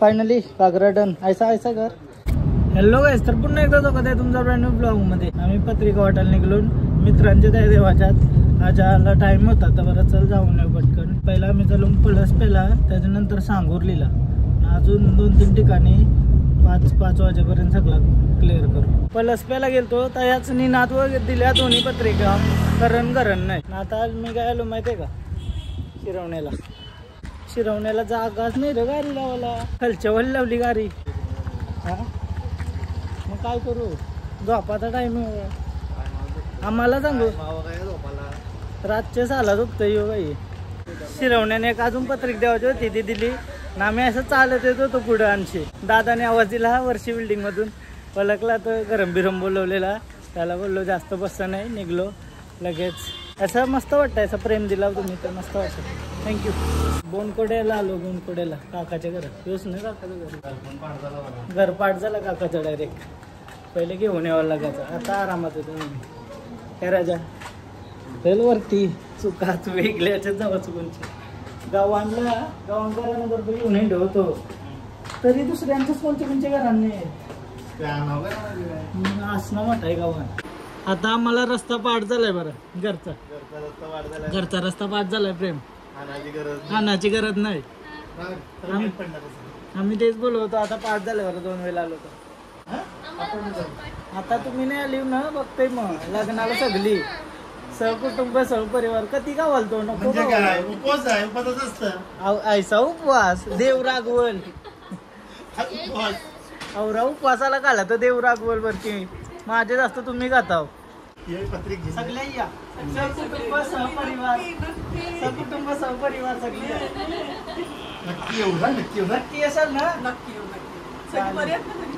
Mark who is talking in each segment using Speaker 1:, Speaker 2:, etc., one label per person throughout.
Speaker 1: Finally कागरा done ऐसा ऐसा घर. हॅलो गाईस तर पुन्हा एकदा स्वागत आहे तुमचा ब्रँड न्यू ब्लॉगमध्ये. आम्ही पत्रिका वाटायला निघलो. मित्रांच्या त्या देवाच्यात आजला टाईम टाइम होता तर बरं चल जाऊन येऊ पटकन. पहिला आम्ही चालून पलस पेला त्याच्यानंतर सांगोरलीला अजून दोन तीन ठिकाणी पाच पाच वाजेपर्यंत सगळा क्लिअर करू. पलस पेला गेलतो तर याच निनाद वगैरे दिल्या दोन्ही पत्रिका. करण करण नाही. आता मी काय आलो माहितीये का? शिरवण्याला शिरवण्याला जागाच नाही रे गाडी लावायला. खालच्या वल्ली लावली गाडी. हा? मग काय करू? झोपाचा टाइम आम्हाला सांगू? रातचे साला झोपतो येऊ बाई. शिरवण्याने एक अजून पत्रिक देवाची होती ती दिली. ना आम्ही असं चालत येत होतो पुढं आणशी दादाने आवाज दिला हा वर्षी बिल्डिंग मधून. पलकला तर गरम बिरम बोलवलेला. त्याला बोललो जास्त बसता नाही निघलो. लगेच. असं मस्त वाटतं असं प्रेम दिला तुम्ही तर मस्त वाटतं थँक्यू बोनकोड्याला आलो बोनकोड्याला काकाच्या घरात. येऊच नाही काकाच्या घरी? घर पाठ झाला काकाचा डायरेक्ट पहिले घेऊन यावं लागायचं. आता आरामात मी. काय राजा? चल वरती. चुकाच वेगळ्याच्या जावा चुकांची गाव आणला गावांकरांना बरोबर येऊन हिंड होतो. तरी दुसऱ्यांच्याच कोणत्या कोणत्या घरांनी असणं मोठा आहे गावात. आता आम्हाला रस्ता पाठ झालाय बरं. घरचा. घरचा रस्ता पाठ झालाय प्रेम. खाण्याची गरज नाही. आम्ही आम्ही तेच बोलत होतो आता पाठ झालं बरं दोन वेळेला आलो तर. आता तुम्ही नाही आली ना बघतोय मग लग्नाला सगळी. सहकुटुंब सहपरिवार कधी गावाल तो नको
Speaker 2: म्हणजे उपवास आहे असतं.
Speaker 1: ऐसा उपवास देव रागवल.
Speaker 2: उपवास.
Speaker 1: औरा उपवासाला काढला तर देव रागवल वरती माझे जास्त तुम्ही गाताव
Speaker 2: हे.
Speaker 1: सगळे या. सहकुटुंब सहपरिवार. सहकुटुंब सहपरिवार सगळे या.
Speaker 2: नक्की येऊ ना नक्की येऊ ना.
Speaker 1: नक्की असाल ना?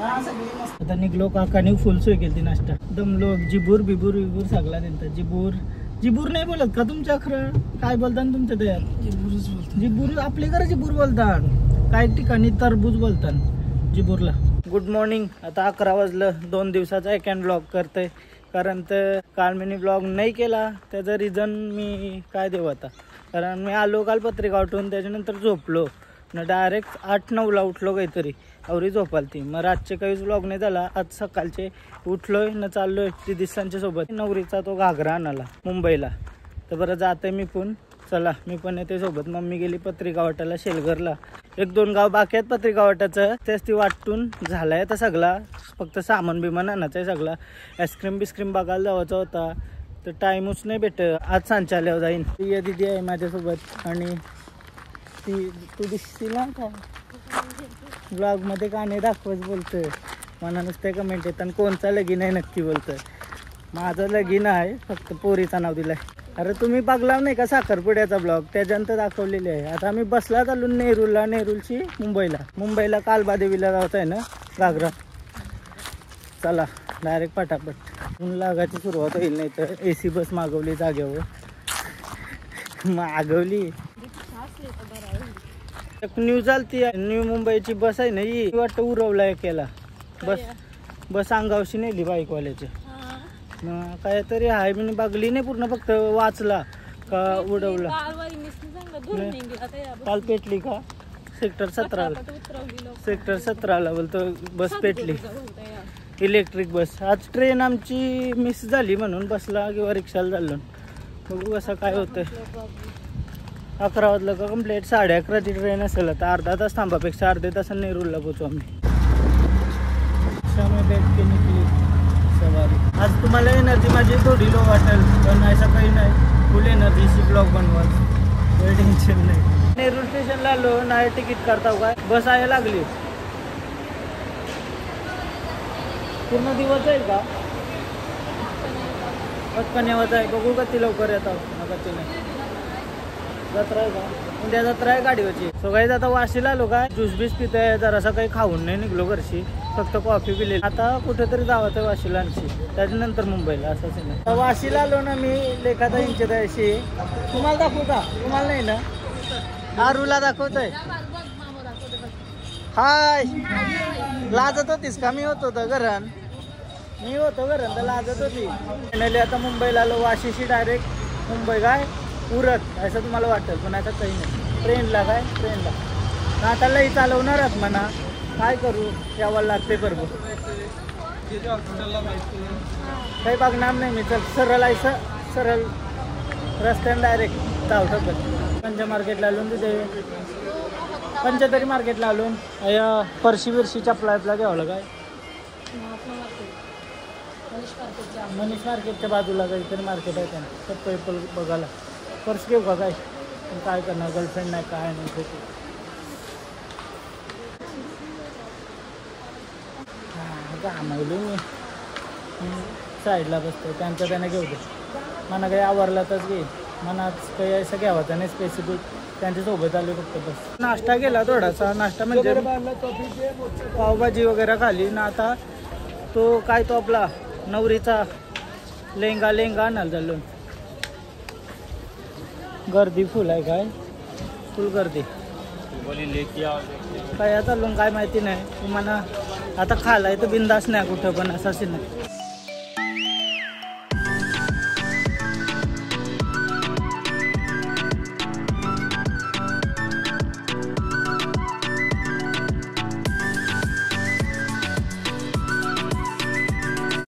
Speaker 1: हा, सगळी मस्त. आता निघलो काकाने फुल सोय केली नाश्ता दमलो जिबूर बिबूर बिबूर सगळा त्यांचा जिबूर. जिबूर नाही बोलत का तुमच्या खरं काय बोलता ना तुमच्या त्यात जिबूर आपले घरं जिबूर बोलतात. काही ठिकाणी तरबूज बोलतात जिबूरला. गुड मॉर्निंग आता अकरा वाजलं. दोन दिवसाचा एक हँड ब्लॉग करतोय. कारण तर काल मी ब्लॉग नाही केला त्याचं रिझन मी काय देऊ आता? कारण मी आलो काल पत्रिका उठून त्याच्यानंतर झोपलो. न डायरेक्ट आठ नऊला उठलो काहीतरी. अवरी झोपाल ती. मग रातचे काहीच ब्लॉग नाही झाला. आज सकाळचे उठलोय न चाललोय दिसांच्या सोबत. नवरीचा तो घागरा आणाला मुंबईला. तर बरं जाते मी पण. चला मी पण येते सोबत. मम्मी गेली पत्रिका वाटायला शेलघरला एक दोन गाव बाकी आहेत पत्रिका वाटायचं तेच ती वाटून झालाय. तर सगळा फक्त सामान बिमान आणायचं आहे सगळा. आईस्क्रीम बिस्क्रीम बघायला जायचा होता. तर टाईमच नाही भेट आज सांच्याल्यावर जाईन ती दिदी आहे माझ्यासोबत. आणि ती तू दिसती ना काय ब्लॉगमध्ये का नाही दाखवत बोलतोय. मला नुसते कमेंट येतात. कोणचा लगीन आहे नक्की बोलतोय. माझं लगीन आहे. फक्त पोरीचं नाव दिलाय. अरे तुम्ही बघला नाही का साखरपुड्याचा ब्लॉग त्याच्यानंतर दाखवलेले आहे. आता आम्ही बसला चालून नेहरूला नेहरूची मुंबईला. मुंबईला कालबादेवीला जात आहे ना घागरा. चला डायरेक्ट पटापट. ऊन लागायची सुरुवात होईल नाही तर ए सी बस मागवली जागेवर. मागवली. एक चालती न्यू मुंबईची बस आहे ना ही. वाटतं उरवला केला बस बस अंगावशी नेली बाईकवाल्याची. काय तरी आहे मी बघली नाही पूर्ण फक्त वाचला का उडवला. काल पेटली का? सेक्टर सतराला. सेक्टर सतराला बोलतो बस पेटली. Electric bus. आज ट्रेन आमची मिस झाली म्हणून बसला किंवा रिक्षाला चाललो. बघू कसं काय होतंय. अकरा वाजलं का कंप्लीट साडे अकराची ट्रेन असेल तर अर्धा तास थांबापेक्षा अर्ध्या तासाने नेरूरला पोचू आम्ही. तुम्हाला एनर्जी माझी थोडी लो वाटेल पण असं काही नाही. फुल एनर्जीची ब्लॉक बनवा काही टेन्शन नाही. नेरूळ स्टेशनला आलो नाही तिकीट करता हो काय? बस आहे लागली. पूर्ण दिवस आहे का? पटकन येवायचं आहे. बघू का ती लवकर येतात नका नाही जत्रा आहे का? उद्या जत्रा आहे गाडीवरची. सो काही आता वाशीला आलो काय? ज्यूस बीस पिते जरासा काही खाऊन नाही निघलो घरशी. फक्त कॉफी पिले आता कुठेतरी जावं आहे वाशीला त्याच्यानंतर मुंबईला असं नाही वाशीला आलो ना मी लेखाचा इंच अशी तुम्हाला दाखवू का? तुम्हाला नाही ना? आरूला दाखवतोय. हाय. लाजत होतीस का? मी होतो होतं घरण मी होतो घरण तर लाजत होती. फायनली आता मुंबईला आलो वाशीशी डायरेक्ट मुंबई काय? उरत असं तुम्हाला वाटेल. पण आता काही नाही. ट्रेनला काय? ट्रेनला आता लई चालवणारच म्हणा. काय करू? यावं लागते बरोबर काही नाम नाही मी चल सरळ आहे सरळ. रस्त्याने डायरेक्ट चालतं पण. पंच मार्केटला आलून तिथे. पंचतरी मार्केटला आलून या परशी बिरशी चपला घ्यावं काय मनीष मार्केटच्या बाजूला काहीतरी मार्केट आहे त्यांना चप्पल विप्पल बघायला. पर्स घेऊ का काय? काय करणार? गर्लफ्रेंड नाही काय नाही. काम घामावली मी साईडला बसतो त्यांचं त्यांना घेऊ दे. मला काही आवरला तरच घे. मनात काही असं घ्यावाचं नाही स्पेसिफिक त्यांच्यासोबत आले फक्त बस. नाश्ता केला थोडासा. नाश्ता म्हणजे पावभाजी वगैरे खाली. ना आता तो काय तो आपला नवरीचा लेंगा लेंगा आणायला चाललो. गर्दी फुल आहे काय? फुल गर्दी. काय चाललो काय माहिती नाही. तुम्हाला आता खालाय तर बिंदास नाही कुठं पण असं असेल नाही.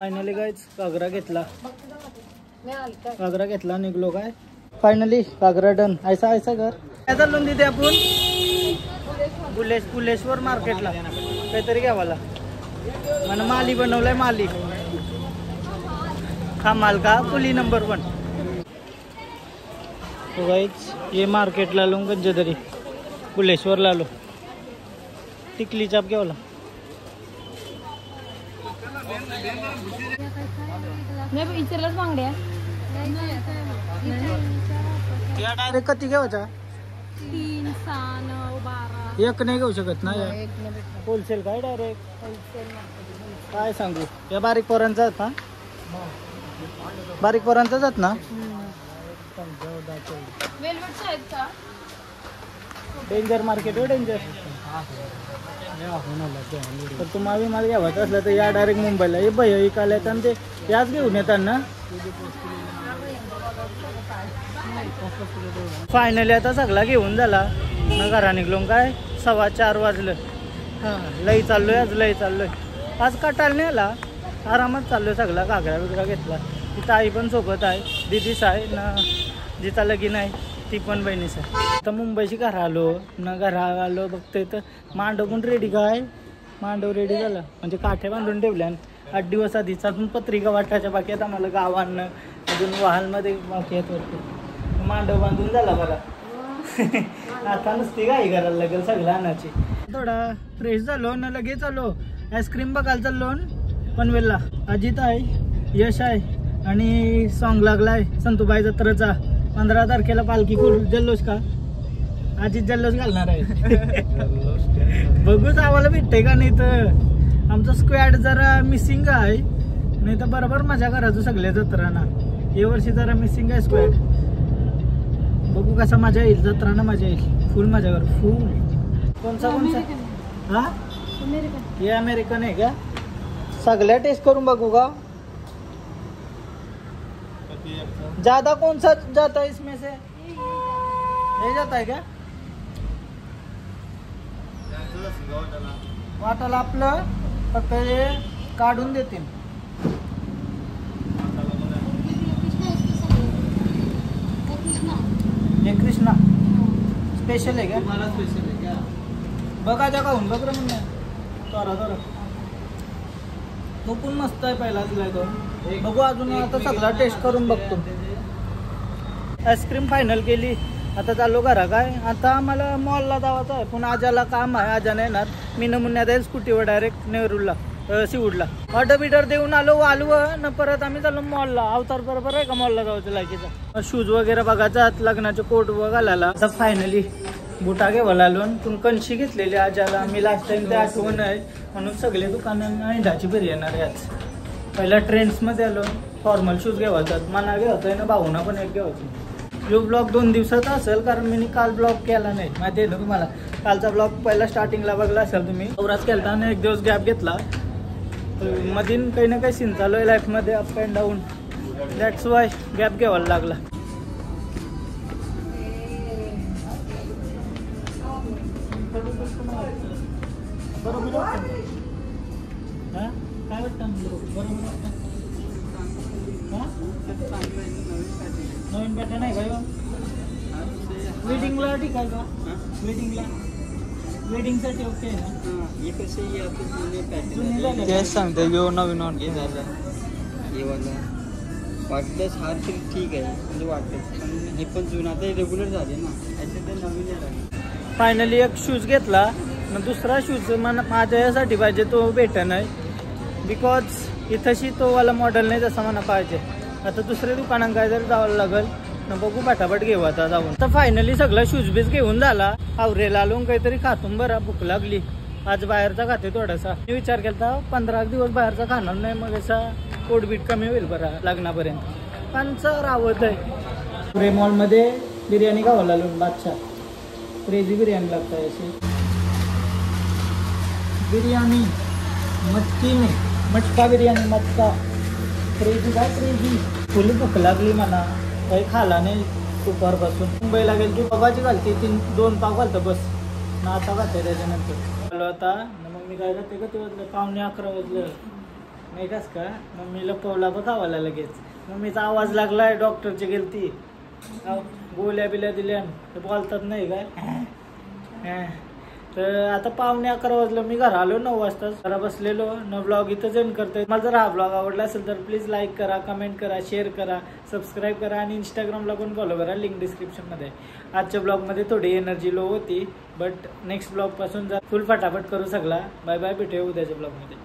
Speaker 1: फायनली गायच घागरा घेतला. घागरा घेतला निघलो काय? फायनली घागरा डन ऐसा ऐसा घर. काय चाललो तिथे आपण? बुलेश बुलेश्वर मार्केटला. काहीतरी घ्यावाला. मला माली बनवलाय माली. हा माल का? पुली नंबर वन गाईच ये मार्केटला आलो गंज तरी. बुलेश्वरला आलो. टिकली चाप घ्यावला.
Speaker 3: नाही विचारलंच
Speaker 1: अरे कधी घ्यावाचा
Speaker 3: तीन सहा नऊ बारा
Speaker 1: एक नाही घेऊ शकत ना होलसेल काय डायरेक्ट काय सांगू? या बारीक पोरांचा आहेत ना? बारीक पोरांचाच आहेत ना?
Speaker 3: वेलवेटच्या आहेत का?
Speaker 1: डेंजर मार्केट हो डेंजर तर तुम्हाला मला घ्यावाचं असलं तर या डायरेक्ट मुंबईला. हे भय इकायला येतात आणि ते याच घेऊन येतात ना? फायनली आता सगळा घेऊन झाला. न घरा निघलो काय? सव्वा चार वाजलं. हां. लई चाललोय आज लई चाललोय. आज कटाल नाही आला. आरामात चाललोय सगळा. घागरा बिगरा घेतला. तिथं आई पण सोबत आहे. दिदीच आहे. ना जिचा लगीन आहे. ती पण बहिणीच आहे. आता मुंबईची घरा आलो. न घरा आलो बघतोय तर मांडव पण रेडी काय मांडव रेडी झाला. म्हणजे काठे बांधून ठेवल्या आठ दिवस आधीच. अजून पत्रिका वाटायच्या बाकी आहेत आम्हाला. गावांना. अजून वाहनमध्ये आहेत वरती मांडव बांधून झाला बरा आता नुसती गाई करायला लागेल सगळं आणायची थोडा फ्रेश झालो न लगेच आलो. आईस्क्रीम बघायला चाललो न. पनवेलला. अजित आहे यश आहे आणि सॉन्ग लागलाय. संतूबाई जत्रेचा पंधरा तारखेला पालखी कुल जल्लोष का? अजित जल्लोष घालणार आहे. बघूच आम्हाला भेटते का नाही तर. आमचा स्क्वॅड जरा मिसिंग आहे. नाही तर बरोबर माझ्या घराचं सगळ्या जत्रांना. या वर्षी जरा मिसिंग आहे स्क्वॅड बघू कसा मजा येईल जत्रांना मजा येईल. फुल माझ्या घर फुल कोणचा कोणचा? हा?
Speaker 3: अमेरिकन.
Speaker 1: ये अमेरिकन है क्या सगळ्या टेस्ट करून बघू का? ज्यादा कौन सा जाता है इसमें से? ये जाता है क्या वाटाला आपलं फक्त हे काढून देतील हे कृष्णा स्पेशल आहे का? मला स्पेशल आहे का? बघा त्या खाऊन बघ रे म्हणून तोरा तोरा तो पण मस्त आहे पहिला दिलाय तो. बघू अजून आता सगळा टेस्ट करून बघतो. आईस्क्रीम फायनल केली. आता चाललो घरा काय? आता आम्हाला मॉलला जावायचं आहे. पण आजाला काम आहे. आजाने येणार. मी नमुन्यात आहे स्कूटीवर डायरेक्ट नेहरूला. सिवूडला. ऑर्डर बिटर देऊन आलो वालव न परत आम्ही चाललो मॉलला अवतार बरोबर आहे का मॉलला जायचं लायकीचा? शूज वगैरे बघायचा लग्नाचे कोट घालायला. आता फायनली बुटा घेवायला आलो आणि पण कणशी घेतलेली आजाला. मी लास्ट टाइम ते आठवण आहे. म्हणून सगळे दुकानांना इंडाची भरी येणार याच पहिला ट्रेंड्समध्ये आलो. फॉर्मल शूज घेवायचात मना घेवतोय ना भाऊना पण एक घेवायचं. यो ब्लॉग दोन दिवसाचा असेल कारण मी काल ब्लॉग केला नाही. माहिती आहे ना तुम्हाला? कालचा ब्लॉग पहिला स्टार्टिंगला बघला असेल तुम्ही. चौराच केलता आणि एक दिवस गॅप घेतला. मधीन काही ना काही सीन चालू आहे लाईफमध्ये up and down that's why gap घ्यावा लागला. नवीन पॅटर्न आहे का वेडिंगला ठीक आहे का? वेडिंगला वेडिंगसाठी ओके आहे ना? जुनी झाली. का?
Speaker 4: तेच सांगते यो नवीन ऑर्डर झालं. हे वाला. वाटलंच हार तरी ठीक आहे म्हणजे वाटतं पण हे पण जुनं आता रेग्युलर झाले ना. याचे ते नवीन यायला
Speaker 1: फायनली एक शूज घेतला मग दुसरा शूज मन माझ्या यासाठी पाहिजे तो भेट नाही बिकॉज इथंशी तो वाला मॉडेल नाही तसा मला पाहिजे. आता दुसऱ्या दुकानात काय तरी जावं लागेल. न बघू पटापट घेऊ आता जाऊन. तर फायनली सगळं शूज बीज घेऊन झाला. आवरेला आलो काहीतरी खातून बरा भूक लागली. आज बाहेरचा खाते थोडासा. मी विचार केला पंधरा दिवस बाहेरचा खाणार नाही मग असा पोटबीट कमी होईल बरा लग्नापर्यंत पण सर आवडत आहे. पुरे मॉलमध्ये बिर्याणी खावं लागून बादशा क्रेझी बिर्याणी लागते अशी. बिर्याणी मटकी नाही. मटका बिर्याणी मटका. क्रेझी काय क्रेझी फुल भूक लागली मला. काही खाला नाही दुपारपासून. मुंबईला गेली तू पावाची घालते तीन दोन पाव घालतं बस. ना आता घालते त्याच्यानंतर. आलो आता न मग मी काय करते का ते वाजलं पावणे अकरा वाजलं. नाही कास का मम्मीला पवला बघ आवाला लगेच. मम्मीचा आवाज लागलाय डॉक्टरची गेलती. गोल्या बिल्या दिल्या बोलतात नाही काय तर आता पावणे अकरा वाजलं मी घरा आलो नऊ वाजता जरा बसलेलो न ब्लॉग इथं जण करतोय. मला जर हा ब्लॉग आवडला असेल तर प्लीज लाईक करा कमेंट करा शेअर करा सबस्क्राईब करा आणि इंस्टाग्रामला पण फॉलो करा लिंक डिस्क्रिप्शनमध्ये आजच्या ब्लॉगमध्ये थोडी एनर्जी लो होती बट नेक्स्ट ब्लॉगपासून जा. फुल फटाफट करू सगळा. बाय बाय भेटूया उद्याच्या ब्लॉगमध्ये